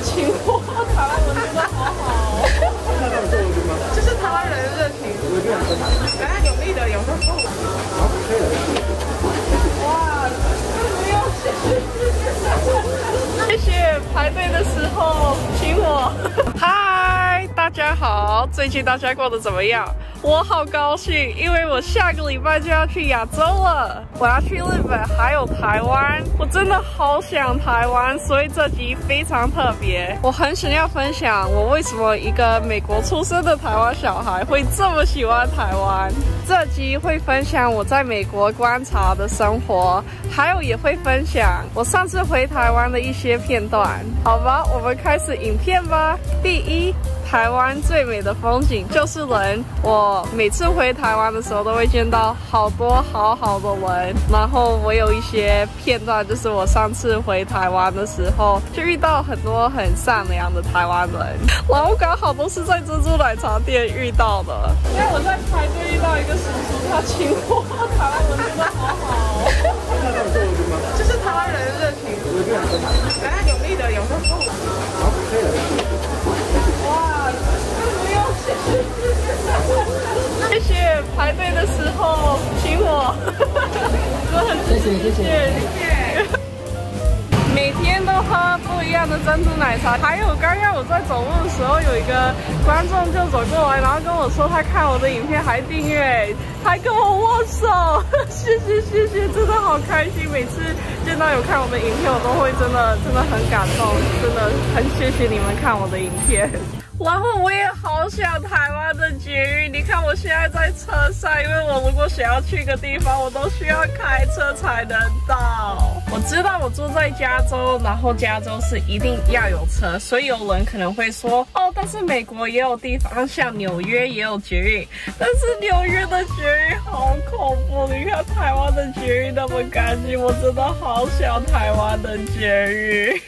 请我，台湾人真的好好。这是台湾人的热情。来，有力的，有时候。好，可以了。哇，不用谢谢，谢谢排队的时候请我。嗨，大家好，最近大家过得怎么样？我好高兴，因为我下个礼拜就要去亚洲了，我要去日本，还有台湾，我真的好想台湾，所以这集非常特别。我很想要分享我为什么一个美国出生的台湾小孩会这么喜欢台湾。这集会分享我在美国观察的生活，还有也会分享我上次回台湾的一些片段。好吧，我们开始影片吧。第一。台湾最美的风景就是人。我每次回台湾的时候，都会见到好多好好的人。然后我有一些片段，就是我上次回台湾的时候，就遇到很多很善良的台湾人。然后刚好都是在珍珠奶茶店遇到的。因为我在排队遇到一个他请我，台湾人真的好好。就是台湾人的热情。来，有力的，有时候。哇，不用谢，谢谢排队的时候请我，谢谢谢谢谢谢。每天都喝不一样的珍珠奶茶，还有刚刚我在走路的时候，有一个观众就走过来，然后跟我说他看我的影片还订阅，还跟我握手，谢谢谢谢，真的好开心。每次见到有看我的影片，我都会真的真的很感动，真的很谢谢你们看我的影片。然后我也好想台湾的捷运，你看我现在在车上，因为我如果想要去一个地方，我都需要开车才能到。我知道我住在加州，然后加州是一定要有车，所以有人可能会说，哦，但是美国也有地方，像纽约也有捷运，但是纽约的捷运好恐怖。你看台湾的捷运那么干净，我真的好想台湾的捷运。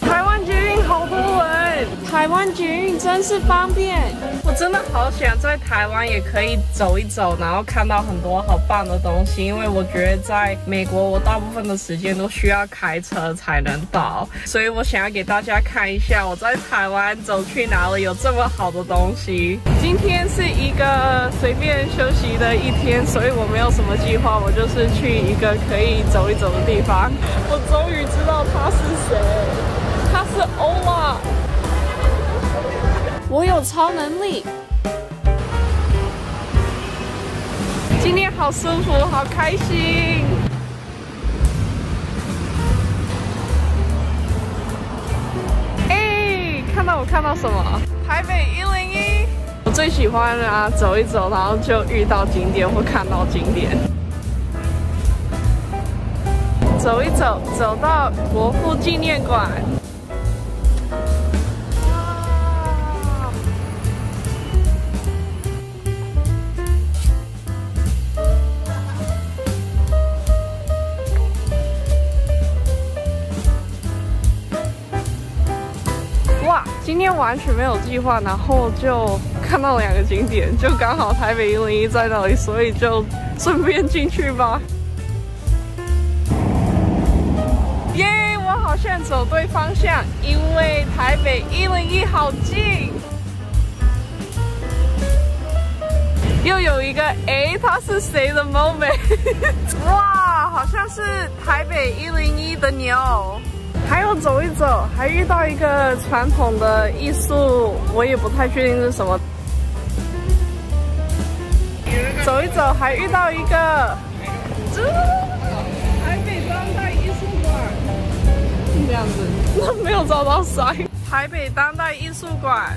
台湾捷运好多人，台湾捷运。真是方便，我真的好想在台湾也可以走一走，然后看到很多好棒的东西。因为我觉得在美国，我大部分的时间都需要开车才能到，所以我想要给大家看一下我在台湾走去哪里有这么好的东西。今天是一个随便休息的一天，所以我没有什么计划，我就是去一个可以走一走的地方。我终于知道他是谁，是欧拉。我有超能力，今天好舒服，好开心。哎，看到我看到什么？台北一零一，我最喜欢啊，走一走，然后就遇到景点或看到景点。走一走，走到国父纪念馆。完全没有计划，然后就看到两个景点，就刚好台北一零一在那里，所以就顺便进去吧。耶，我好像走对方向，因为台北一零一好近。又有一个哎，他是谁的 moment？哇，好像是台北一零一的牛。走一走，还遇到一个传统的艺术，我也不太确定是什么。走一走，还遇到一个，这台北当代艺术馆，这样子，那没有找到啥。台北当代艺术馆。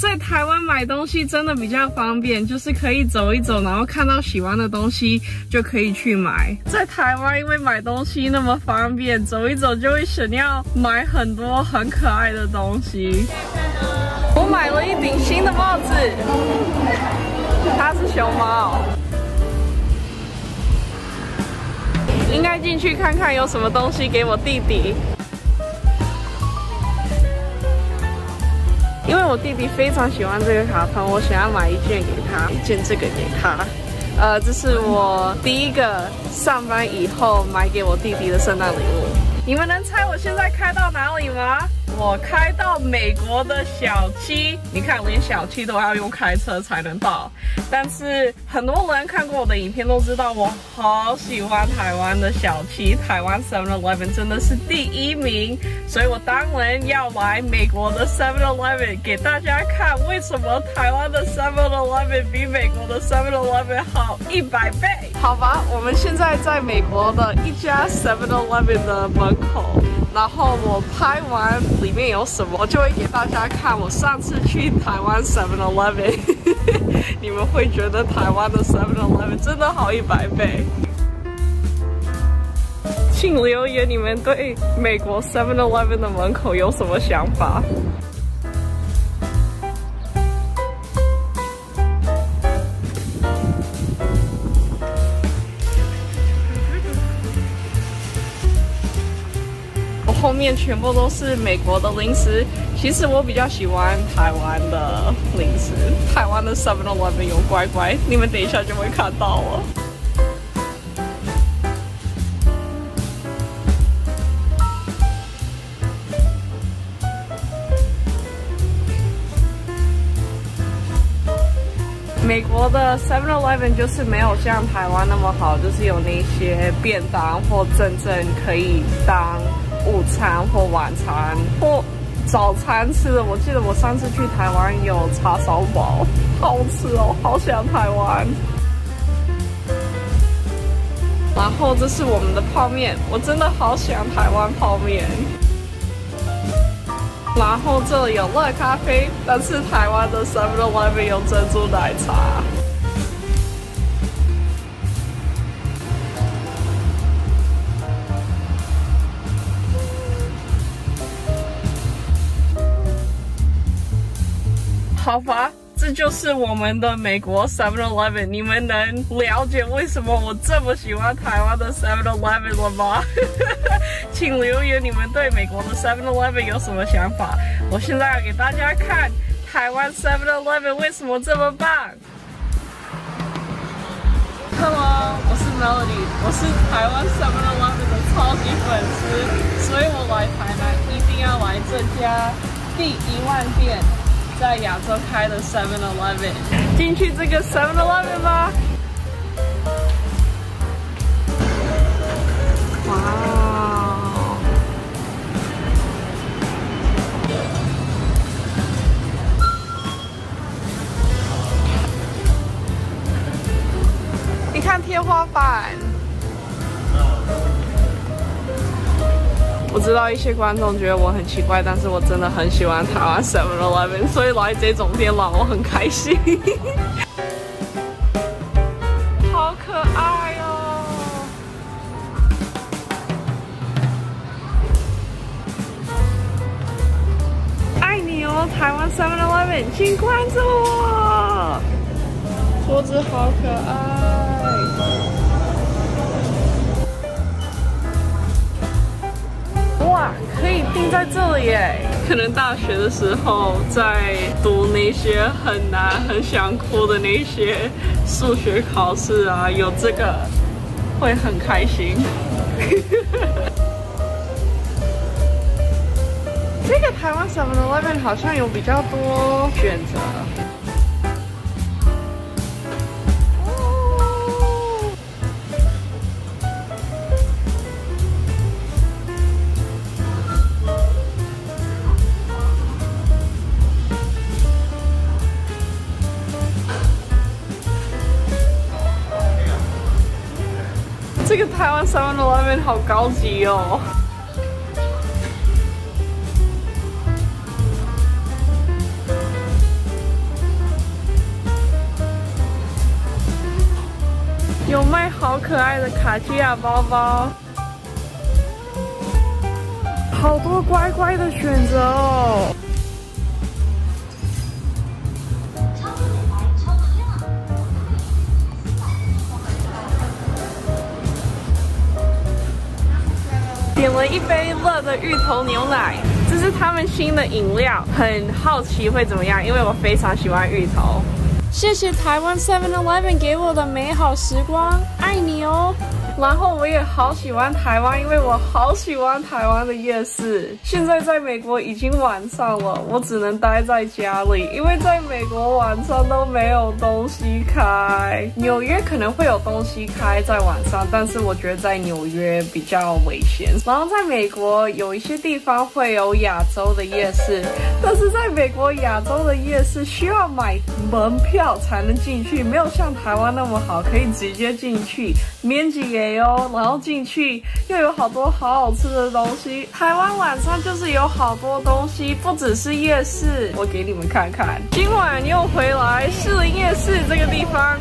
在台湾买东西真的比较方便，就是可以走一走，然后看到喜欢的东西就可以去买。在台湾因为买东西那么方便，走一走就会想要买很多很可爱的东西。我买了一顶新的帽子，它是熊猫。应该进去看看有什么东西给我弟弟。因为我弟弟非常喜欢这个卡通，我想要买一件给他，一件这个给他。呃，这是我第一个上班以后买给我弟弟的圣诞礼物。你们能猜我现在开到哪里吗？我开到美国的小七，你看，连小七都要用开车才能到。但是很多人看过我的影片都知道，我好喜欢台湾的小七，台湾 Seven Eleven 真的是第一名，所以我当然要来美国的 Seven Eleven 给大家看，为什么台湾的 Seven Eleven 比美国的 Seven Eleven 好一百倍？好吧，我们现在在美国的一家 Seven Eleven 的门口。然后我拍完里面有什么，就会给大家看。我上次去台湾 Seven Eleven，你们会觉得台湾的 Seven Eleven 真的好一百倍。请留言，你们对美国 Seven Eleven 的门口有什么想法？面全部都是美国的零食，其实我比较喜欢台湾的零食。台湾的 Seven Eleven 有乖乖，你们等一下就会看到了。美国的 Seven Eleven 就是没有像台湾那么好，就是有那些便当或真正可以当。午餐或晚餐或早餐吃的，我记得我上次去台湾有叉烧包，好吃哦，好想台湾。然后这是我们的泡面，我真的好想台湾泡面。然后这里有热咖啡，但是台湾的 Seven Eleven 有珍珠奶茶。好吧，这就是我们的美国 Seven Eleven。你们能了解为什么我这么喜欢台湾的 Seven Eleven 了吗？请留言你们对美国的 Seven Eleven 有什么想法。我现在要给大家看台湾 Seven Eleven 为什么这么棒。Hello，我是 Melody，我是台湾 Seven Eleven 的超级粉丝，所以我来台南一定要来这家第一万店。在亚洲开的 Seven Eleven，进去这个 Seven Eleven 吧。哇！你看天花板。我知道一些观众觉得我很奇怪，但是我真的很喜欢台湾 Seven Eleven，所以来这种店让我很开心。好可爱哦！爱你哦，台湾 Seven Eleven，请关注我。桌子好可爱。哇，可以定在这里耶！可能大学的时候在读那些很难、很想哭的那些数学考试啊，有这个会很开心。这个台湾 Seven Eleven 好像有比较多选择。这个台湾 Seven Eleven 好高级哦！有卖好可爱的卡地亚包包，好多乖乖的选择哦！点了一杯乐的芋头牛奶，这是他们新的饮料，很好奇会怎么样，因为我非常喜欢芋头。谢谢台湾 Seven Eleven 给我的美好时光，爱你哦。然后我也好喜欢台湾，因为我好喜欢台湾的夜市。现在在美国已经晚上了，我只能待在家里，因为在美国晚上都没有东西开。纽约可能会有东西开在晚上，但是我觉得在纽约比较危险。然后在美国有一些地方会有亚洲的夜市，但是在美国亚洲的夜市需要买门票才能进去，没有像台湾那么好，可以直接进去，免几给哦。然后进去又有好多好好吃的东西。台湾晚上就是有好多东西，不只是夜市。我给你们看看，今晚又回来士林夜市这个地方。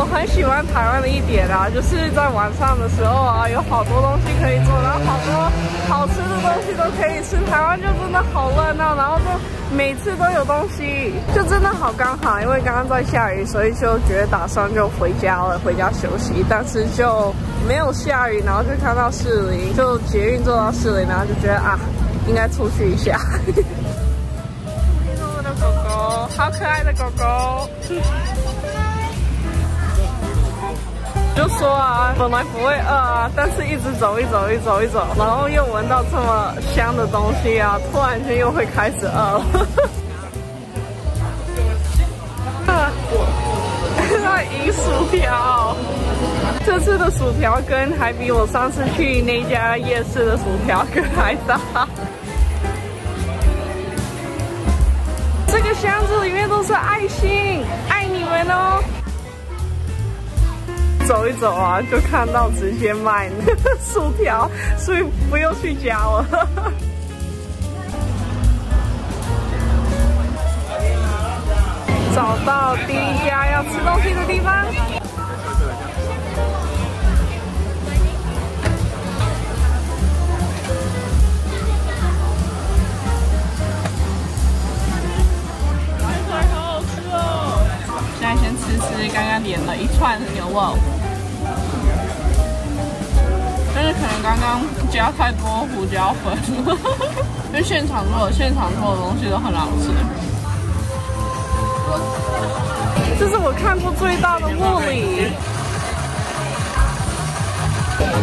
我很喜欢台湾的一点啊，就是在晚上的时候啊，有好多东西可以做，然后好多好吃的东西都可以吃。台湾就真的好热闹，然后就每次都有东西，就真的好刚好。因为刚刚在下雨，所以就觉得打算就回家了，回家休息。但是就没有下雨，然后就看到士林，就捷运坐到士林，然后就觉得啊，应该出去一下。我的狗狗，好可爱的狗狗。就说啊，本来不会饿啊，但是一直走一走一走一走，然后又闻到这么香的东西啊，突然间又会开始饿。在饮薯条，这次的薯条根还比我上次去那家夜市的薯条根还大。这个箱子里面都是爱心，爱你们哦。走一走啊，就看到直接卖 薯条，所以不用去夹了。找到第一家要吃东西的地方。好好吃哦！现在先吃吃刚刚点了一串牛肉。但是可能刚刚加太多胡椒粉了，因为现场做的现场做的东西都很好吃。这是我看过最大的茉莉，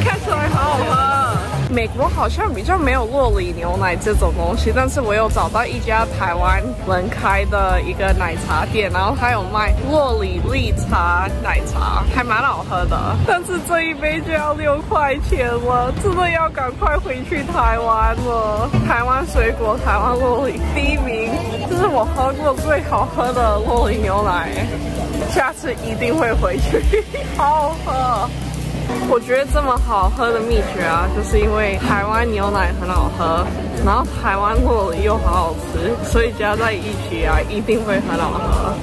看起来好好喝。美国好像比较没有洛里牛奶这种东西，但是我有找到一家台湾人开的一个奶茶店，然后他有卖洛里绿茶奶茶，还蛮好喝的。但是这一杯就要六块钱了，真的要赶快回去台湾了。台湾水果，台湾洛里第一名，这是我喝过最好喝的洛里牛奶，下次一定会回去，好好喝。我觉得这么好喝的秘诀啊，就是因为台湾牛奶很好喝，然后台湾糯米又好好吃，所以加在一起啊，一定会很好喝。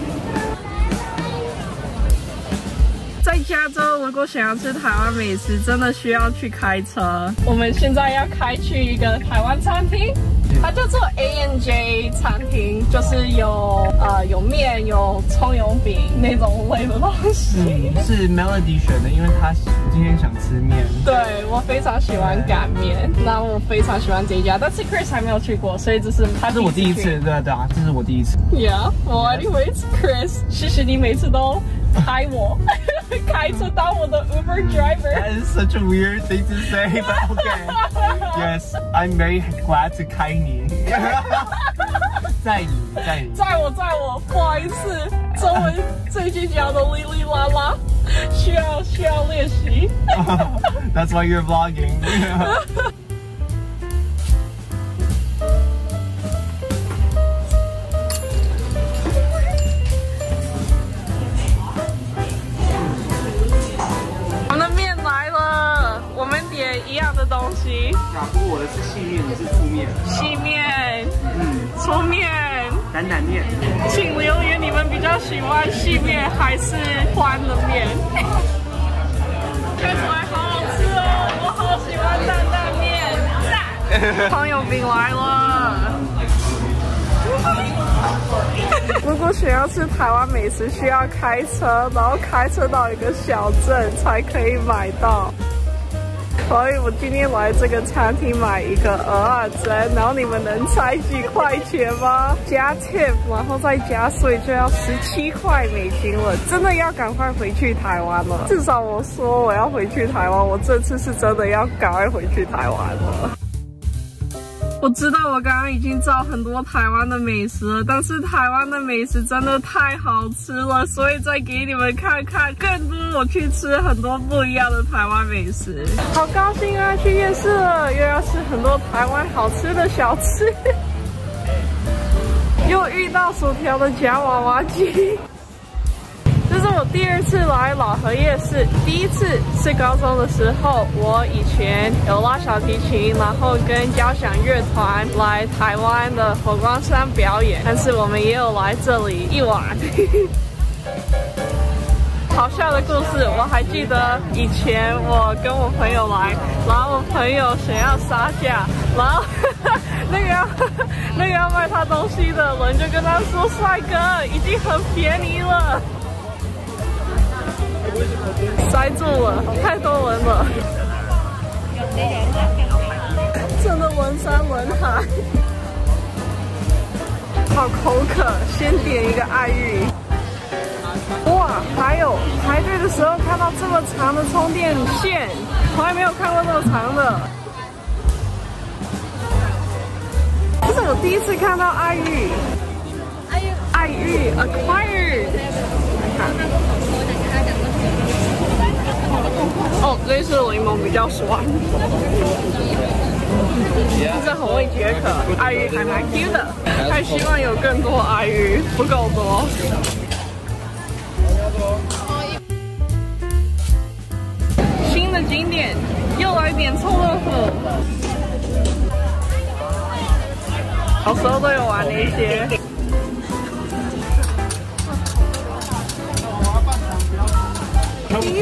在加州，如果想要吃台湾美食，真的需要去开车。我们现在要开去一个台湾餐厅。它叫做 A N J 餐厅，就是有呃有面有葱油饼那种类的东西。是 Melody 选的，因为他今天想吃面。对我非常喜欢擀面，那我非常喜欢这一家，但是 Chris 还没有去过，所以这是他是我第一次，对对啊，这是我第一次。Yeah, well anyways, Chris，谢谢你每次都拍我，开车当我的 Uber driver。That is such a weird thing to say, but okay. Yes, I'm very glad to 开你。载你，载你，载我，载我，不好意思，中文最近讲的哩哩啦啦，需要需要练习。That's why you're vlogging. 东西，不过我的是细面，你是粗面。细面，嗯，粗面，担担面。请留言，你们比较喜欢细面还是宽的面？看起来好好吃哦，我好喜欢担担面。赞！葱油饼来了。如果想要吃台湾美食，需要开车，然后开车到一个小镇才可以买到。所以我今天来这个餐厅买一个鹅耳珍，然后你们能猜几块钱吗？加 tip，然后再加税就要十七块美金了，真的要赶快回去台湾了。至少我说我要回去台湾，我这次是真的要赶快回去台湾了。我知道我刚刚已经照很多台湾的美食了，但是台湾的美食真的太好吃了，所以再给你们看看更多我去吃很多不一样的台湾美食。好高兴啊，去夜市了，又要吃很多台湾好吃的小吃，又遇到薯条的夹娃娃机。这是我第二次来老河夜市，第一次是高中的时候，我以前有拉小提琴，然后跟交响乐团来台湾的佛光山表演，但是我们也有来这里一晚。好笑的故事，我还记得以前我跟我朋友来，然后我朋友想要杀价，然后 那个要 那个要卖他东西的人就跟他说：“帅哥，已经很便宜了。”塞住了，太多人了，真的人山人海，好口渴，先点一个爱玉。哇，还有排队的时候看到这么长的充电线，从来没有看过这么长的。这是我第一次看到爱玉，爱玉，，acquired，哦，这次的柠檬比较酸，这是很会解渴。阿鱼还蛮 Q 的，还希望有更多阿鱼，不够多。新的景点又来点臭豆腐，小时候都有玩那些。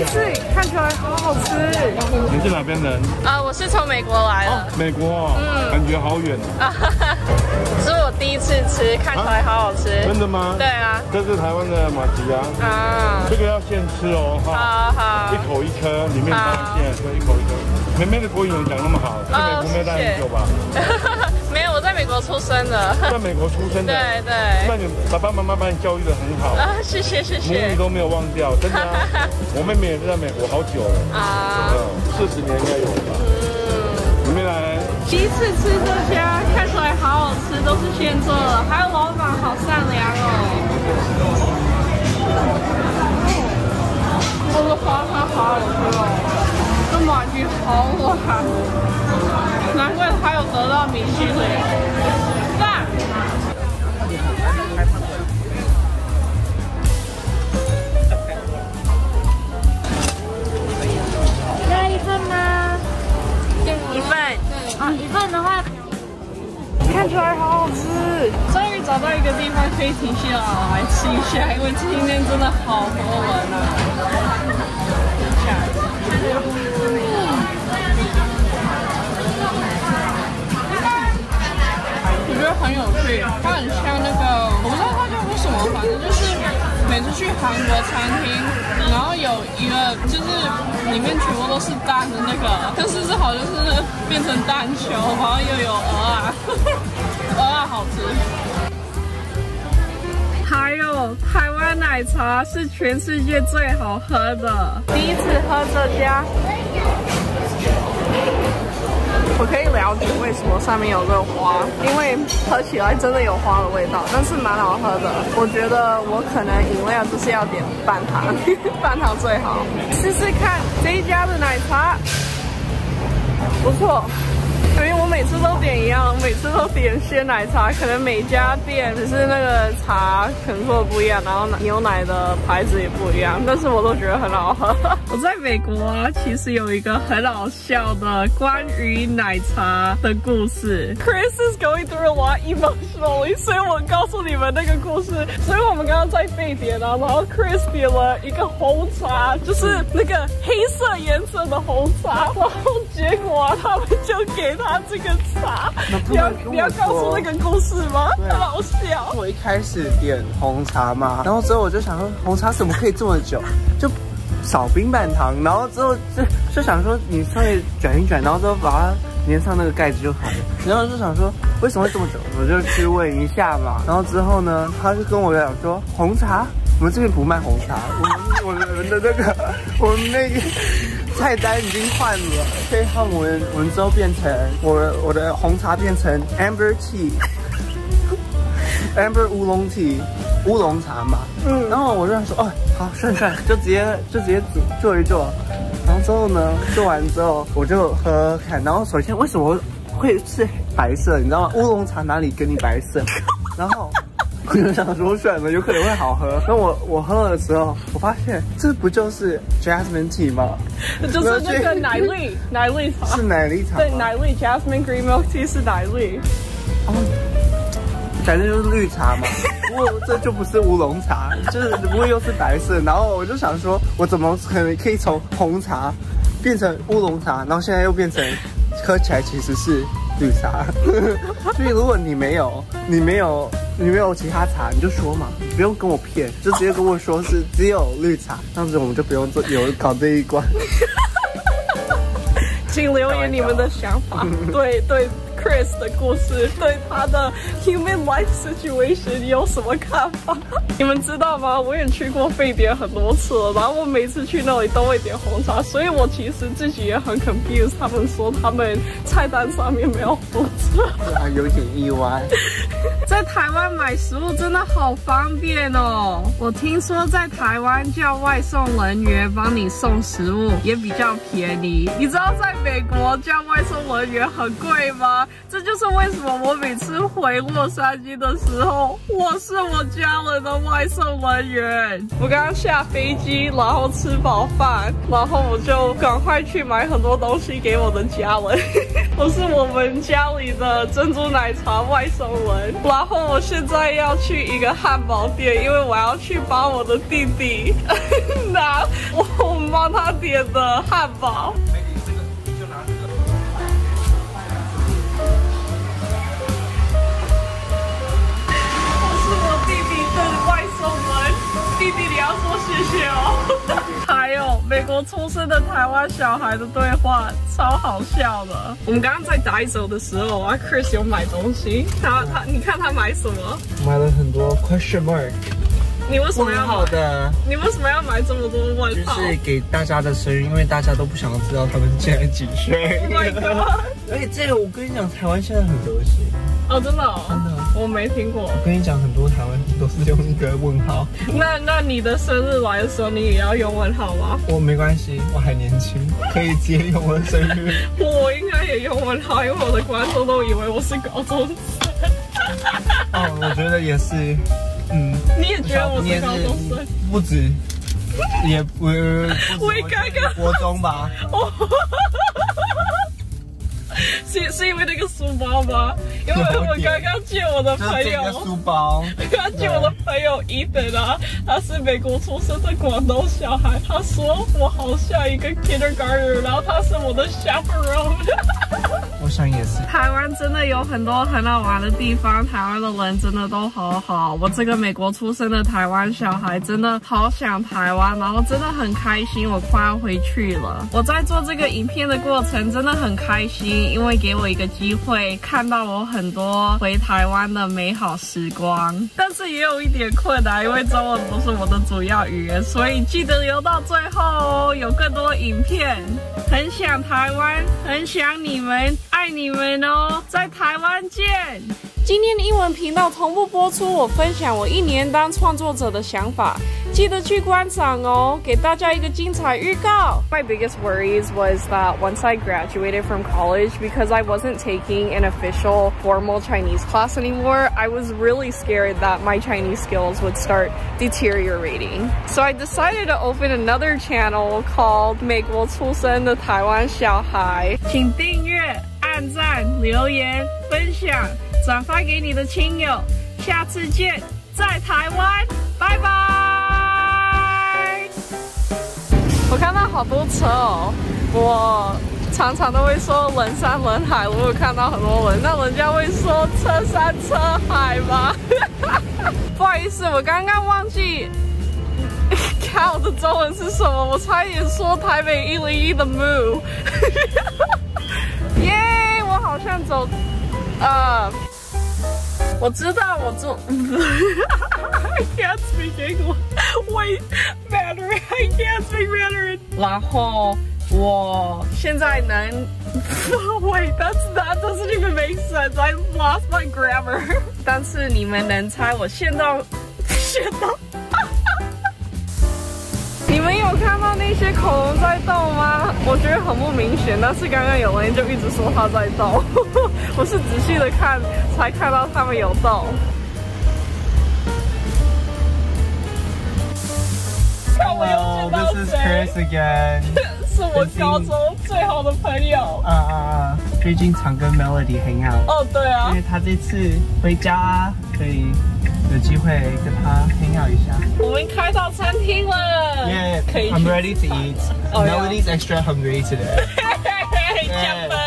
第一次看起来好好吃。你是哪边人？啊，我是从美国来的。美国，嗯，感觉好远啊。是我第一次吃，看起来好好吃。真的吗？对啊。这是台湾的马吉啊。啊。这个要现吃哦，好好。一口一颗，里面放馅，对，一口一颗。妹妹的国语能讲那么好，在美国没待很久吧？没有，美国出生的。在美国出生的。对对。那你爸爸妈妈把你教育的很好啊，谢谢谢谢。母语都没有忘掉，真的。我妹妹也是在美国好久了啊，四十年应该有了吧？嗯。你们来。第一次吃这家，看出来好好吃，都是现做的，还有老板好善良哦。这个花汤好好吃哦。这马蹄好软，难怪他有得到明星的。饭，要一份吗？一份。啊，一份的话，看出来好好吃。终于找到一个地方可以停下来吃一下，因为今天真的好多人啊。觉得很有趣，它很像那个，我不知道它叫做什么，反正就是每次去韩国餐厅，然后有一个就是里面全部都是蛋的那个，但是这好像是变成蛋球，然后又有鹅啊，鹅啊好吃。还有台湾奶茶是全世界最好喝的，第一次喝这家，我可以了解为什么上面有这个花，因为喝起来真的有花的味道，但是蛮好喝的。我觉得我可能饮料就是要点半糖，半糖最好。试试看这一家的奶茶，不错。每次都点一样，每次都点鲜奶茶，可能每家店只是那个茶可能做的不一样，然后牛奶的牌子也不一样，但是我都觉得很好喝。我在美国啊，其实有一个很好笑的关于奶茶的故事。Chris is going through a lot emotionally，所以我告诉你们那个故事。所以我们刚刚在被点啊，然后 Chris 点了一个红茶，就是那个黑色颜色的红茶，然后结果他们就给。他这个茶，你要你要告诉那个故事吗？很好笑。我一开始点红茶嘛，然后之后我就想说，红茶怎么可以这么久？就少冰半糖，然后之后就就想说你稍微卷一卷，然后之后把它粘上那个盖子就好了。然后就想说为什么会这么久，我就去问一下嘛。然后之后呢，他就跟我讲说红茶，我们这边不卖红茶，我们我们的那个我们那个菜单已经换了，所以他们我们之后变成我我的红茶变成 amber tea，amber 乌龙 tea。乌龙茶嘛，嗯，然后我就说，哦，好，算算，就直接就直接做做一做，然后之后呢，做完之后我就喝看，然后首先为什么会是白色，你知道吗？乌龙茶哪里给你白色？然后我就想说，选了，有可能会好喝。那我我喝的时候，我发现这不就是 jasmine tea 吗？就是那个奶绿奶绿茶，是奶绿茶，对，奶绿 jasmine green milk tea 是奶绿。哦反正就是绿茶嘛，不过这就不是乌龙茶，就是不过又是白色。然后我就想说，我怎么可能可以从红茶变成乌龙茶，然后现在又变成喝起来其实是绿茶。所以如果你没有，你没有，你没有其他茶，你就说嘛，不用跟我骗，就直接跟我说是只有绿茶，这样子我们就不用做有搞这一关。请留言你们的想法，对 对。Chris 的故事对他的 human life situation 有什么看法？你们知道吗？我也去过沸点很多次了，然后我每次去那里都会点红茶，所以我其实自己也很 confused。他们说他们菜单上面没有红茶，有点意外。在台湾买食物真的好方便哦！我听说在台湾叫外送人员帮你送食物也比较便宜。你知道在美国叫外送人员很贵吗？这就是为什么我每次回洛杉矶的时候，我是我家人的外送人员。我刚刚下飞机，然后吃饱饭，然后我就赶快去买很多东西给我的家人。我是我们家里的珍珠奶茶外送人。然后我现在要去一个汉堡店，因为我要去帮我的弟弟 拿我帮他点的汉堡。弟弟，你要说谢谢哦。还有美国出生的台湾小孩的对话，超好笑的。我们刚刚在打一手的时候啊，Chris 有买东西。他他，你看他买什么？买了很多 question mark。你为什么要好的？你为什么要买这么多问号？就是给大家的生日，因为大家都不想知道他们现在几岁。而且这个我跟你讲，台湾现在很流行。哦，真的，真的，我没听过。我跟你讲，很多台湾都是用一个问号。那那你的生日来的时候，你也要用问号吗？我没关系，我还年轻，可以直接用我的生日。我应该也用问号，因为我的观众都以为我是高中生。哦，我觉得也是，嗯。你也觉得我是高中生？不止，也不，我刚刚国中吧。是是因为那个书包吗？因为我刚刚借我的朋友书包，刚刚借我的朋友 Ethan 啊，他是美国出生的广东小孩，他说我好像一个 kindergarten，然后他是我的 chaperone。我想也是。台湾真的有很多很好玩的地方，台湾的人真的都好好。我这个美国出生的台湾小孩真的好想台湾，然后真的很开心，我快要回去了。我在做这个影片的过程真的很开心。因为给我一个机会看到我很多回台湾的美好时光，但是也有一点困难，因为中文不是我的主要语言，所以记得留到最后哦，有更多影片。很想台湾，很想你们，爱你们哦，在台湾见。今天的英文频道同步播出，我分享我一年当创作者的想法，记得去观赏哦，给大家一个精彩预告。My biggest worries was that once I graduated from college, because I wasn't taking an official formal Chinese class anymore, I was really scared that my Chinese skills would start deteriorating. So I decided to open another channel called 美国出生的台湾小孩，请订阅、按赞、留言、分享。 转发给你的亲友，下次见，在台湾，拜拜。我看到好多车哦，我常常都会说人山人海，我有看到很多人，那人家会说车山车海吗？不好意思，我刚刚忘记。看我的中文是什么？我差点说台北一零一的 move。耶，我好像走，呃，我知道我做。I can't speak English. Wait, Mandarin. I can't speak Mandarin. 然后我现在能。Wait, that's that doesn't even make sense. I lost my grammar. 但是你们能猜我现到现到？ 你们有看到那些恐龙在动吗？我觉得很不明显，但是刚刚有人就一直说它在动。我是仔细的看才看到它们有动。Hello, this is Chris again. 是我高中最好的朋友。啊啊啊！最近常跟 Melody hang out。哦，对啊。因为他这次回家，可以有机会跟他 hang out 一下。我们开到餐厅了。Yeah, 可以。I'm ready to eat. Melody's extra hungry today. 加分。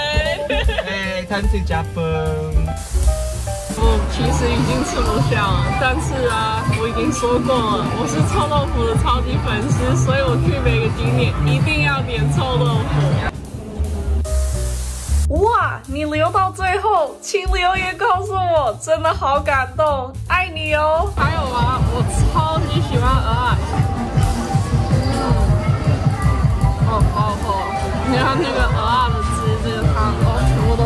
哎，time to 加分。我其实已经吃不下了，但是啊，我已经说过了，我是臭豆腐的超级粉丝，所以我去每个景点一定要点臭豆腐。哇，你留到最后，请留言告诉我，真的好感动，爱你哦！还有啊，我超级喜欢鹅啊，哦，好好，你看那个鹅啊的汁，这个汤哦，全部都